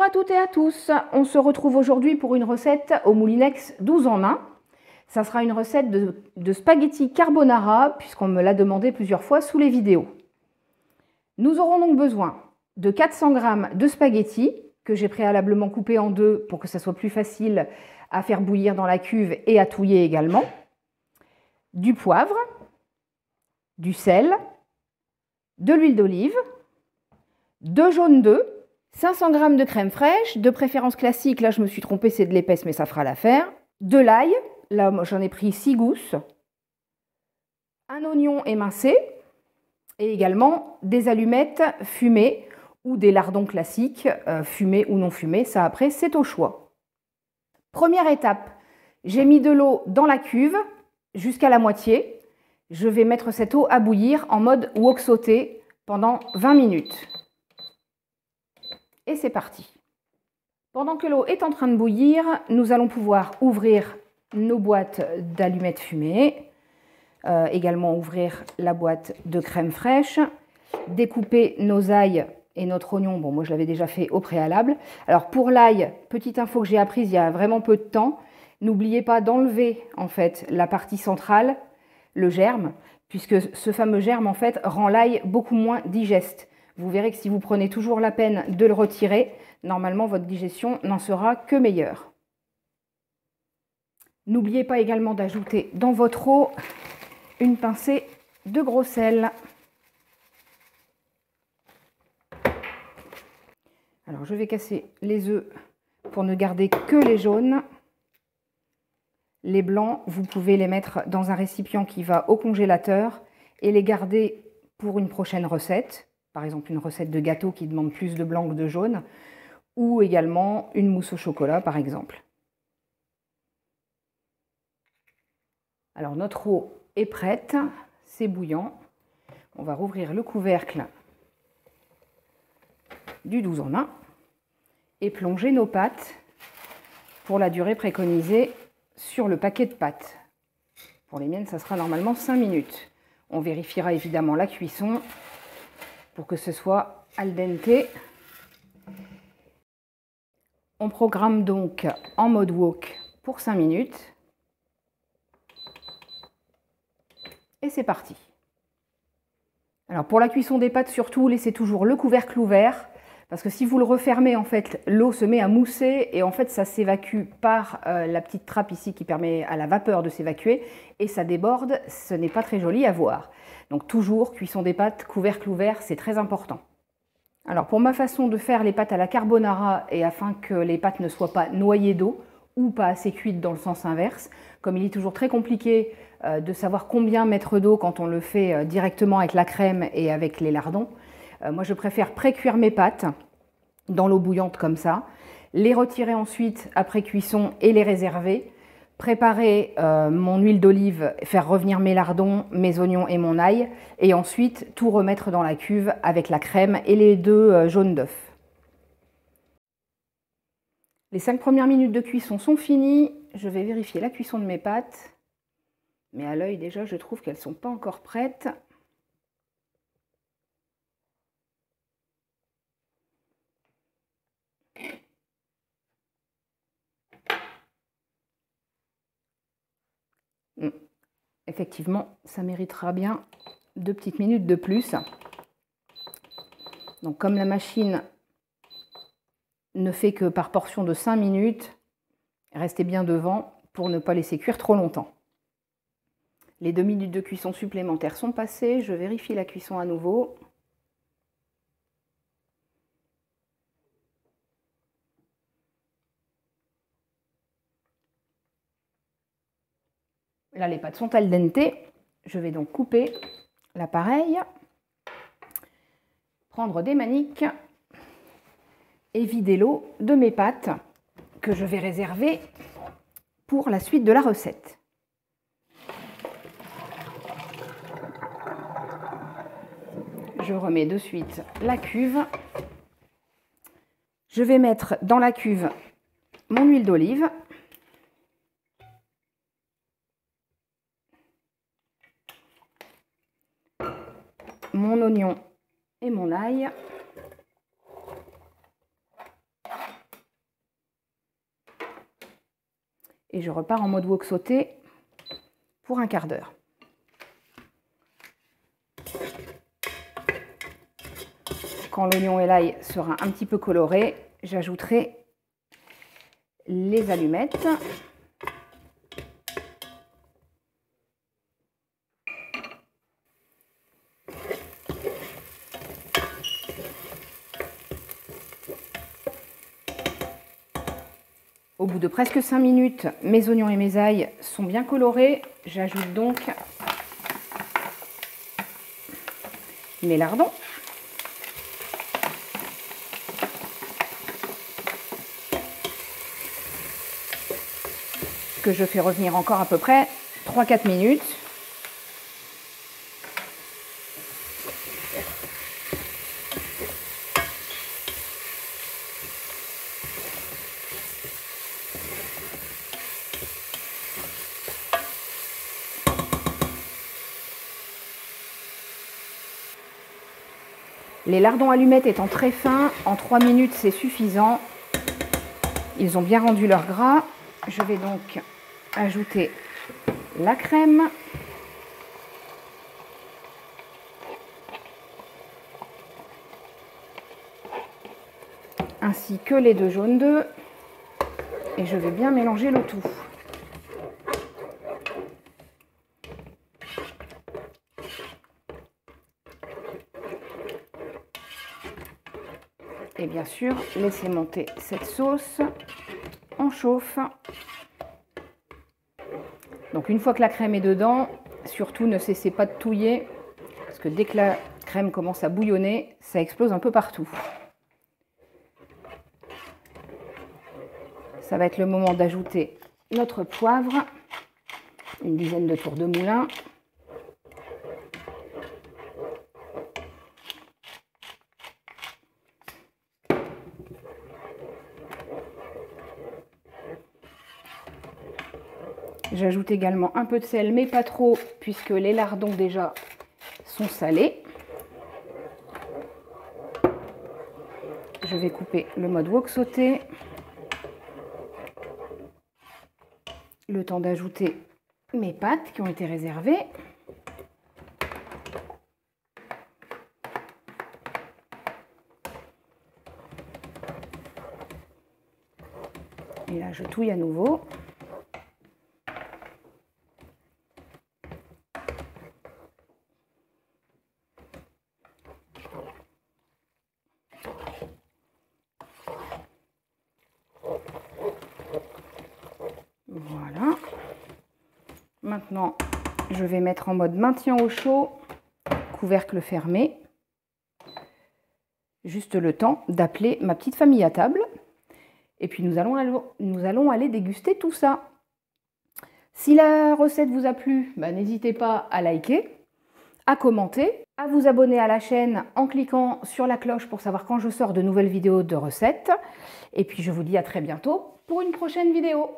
Bonjour à toutes et à tous. On se retrouve aujourd'hui pour une recette au Moulinex 12 en 1. Ça sera une recette de, spaghetti carbonara puisqu'on me l'a demandé plusieurs fois sous les vidéos. Nous aurons donc besoin de 400 g de spaghettis que j'ai préalablement coupés en deux pour que ça soit plus facile à faire bouillir dans la cuve et à touiller également. Du poivre, du sel, de l'huile d'olive, deux jaunes d'œufs, 500 g de crème fraîche, de préférence classique, là je me suis trompée, c'est de l'épaisse mais ça fera l'affaire, de l'ail, là j'en ai pris 6 gousses, un oignon émincé et également des allumettes fumées ou des lardons classiques, euh, fumés ou non fumés, ça après c'est au choix. Première étape, j'ai mis de l'eau dans la cuve jusqu'à la moitié. Je vais mettre cette eau à bouillir en mode wok sauté pendant 20 minutes. C'est parti. Pendant que l'eau est en train de bouillir, nous allons pouvoir ouvrir nos boîtes d'allumettes fumées, euh, également ouvrir la boîte de crème fraîche, découper nos ailes et notre oignon. Bon, moi je l'avais déjà fait au préalable. Alors pour l'ail, petite info que j'ai apprise il y a vraiment peu de temps, n'oubliez pas d'enlever en fait la partie centrale, le germe, puisque ce fameux germe en fait rend l'ail beaucoup moins digeste. Vous verrez que si vous prenez toujours la peine de le retirer, normalement votre digestion n'en sera que meilleure. N'oubliez pas également d'ajouter dans votre eau une pincée de gros sel. Alors je vais casser les œufs pour ne garder que les jaunes. Les blancs, vous pouvez les mettre dans un récipient qui va au congélateur et les garder pour une prochaine recette par exemple une recette de gâteau qui demande plus de blanc que de jaune, ou également une mousse au chocolat par exemple. Alors notre eau est prête, c'est bouillant. On va rouvrir le couvercle du 12 en 1 et plonger nos pâtes pour la durée préconisée sur le paquet de pâtes. Pour les miennes, ça sera normalement 5 minutes. On vérifiera évidemment la cuisson pour que ce soit al dente. On programme donc en mode wok pour 5 minutes. Et c'est parti. Alors pour la cuisson des pâtes, surtout, laissez toujours le couvercle ouvert. Parce que si vous le refermez, en fait, l'eau se met à mousser et en fait, ça s'évacue par euh, la petite trappe ici qui permet à la vapeur de s'évacuer et ça déborde. Ce n'est pas très joli à voir. Donc toujours, cuisson des pâtes, couvercle ouvert, c'est très important. Alors pour ma façon de faire les pâtes à la carbonara et afin que les pâtes ne soient pas noyées d'eau ou pas assez cuites dans le sens inverse, comme il est toujours très compliqué euh, de savoir combien mettre d'eau quand on le fait euh, directement avec la crème et avec les lardons, moi je préfère pré-cuire mes pâtes dans l'eau bouillante comme ça, les retirer ensuite après cuisson et les réserver préparer euh, mon huile d'olive, faire revenir mes lardons, mes oignons et mon ail, et ensuite tout remettre dans la cuve avec la crème et les deux euh, jaunes d'œufs. Les cinq premières minutes de cuisson sont finies. Je vais vérifier la cuisson de mes pâtes. Mais à l'œil déjà, je trouve qu'elles ne sont pas encore prêtes. Effectivement, ça méritera bien deux petites minutes de plus. Donc comme la machine ne fait que par portion de 5 minutes, restez bien devant pour ne pas laisser cuire trop longtemps. Les deux minutes de cuisson supplémentaires sont passées, je vérifie la cuisson à nouveau. Là, les pâtes sont al dente. Je vais donc couper l'appareil, prendre des maniques et vider l'eau de mes pâtes que je vais réserver pour la suite de la recette. Je remets de suite la cuve. Je vais mettre dans la cuve mon huile d'olive mon oignon et mon ail. Et je repars en mode wok sauté pour un quart d'heure. Quand l'oignon et l'ail sera un petit peu coloré, j'ajouterai les allumettes de presque 5 minutes, mes oignons et mes ails sont bien colorés. J'ajoute donc mes lardons. que je fais revenir encore à peu près 3-4 minutes. Les lardons allumettes étant très fins, en 3 minutes c'est suffisant. Ils ont bien rendu leur gras. Je vais donc ajouter la crème. ainsi que les deux jaunes d'œufs et je vais bien mélanger le tout. Et bien sûr, laissez monter cette sauce. On chauffe. Donc une fois que la crème est dedans, surtout ne cessez pas de touiller, parce que dès que la crème commence à bouillonner, ça explose un peu partout. Ça va être le moment d'ajouter notre poivre, une dizaine de tours de moulin. J'ajoute également un peu de sel, mais pas trop, puisque les lardons déjà sont salés. Je vais couper le mode wok sauté. Le temps d'ajouter mes pâtes qui ont été réservées. Et là, je touille à nouveau. Voilà. Maintenant, je vais mettre en mode maintien au chaud, couvercle fermé. Juste le temps d'appeler ma petite famille à table. Et puis nous allons, aller déguster tout ça. Si la recette vous a plu, bah, n'hésitez pas à liker, à commenter, à vous abonner à la chaîne en cliquant sur la cloche pour savoir quand je sors de nouvelles vidéos de recettes. Et puis je vous dis à très bientôt pour une prochaine vidéo.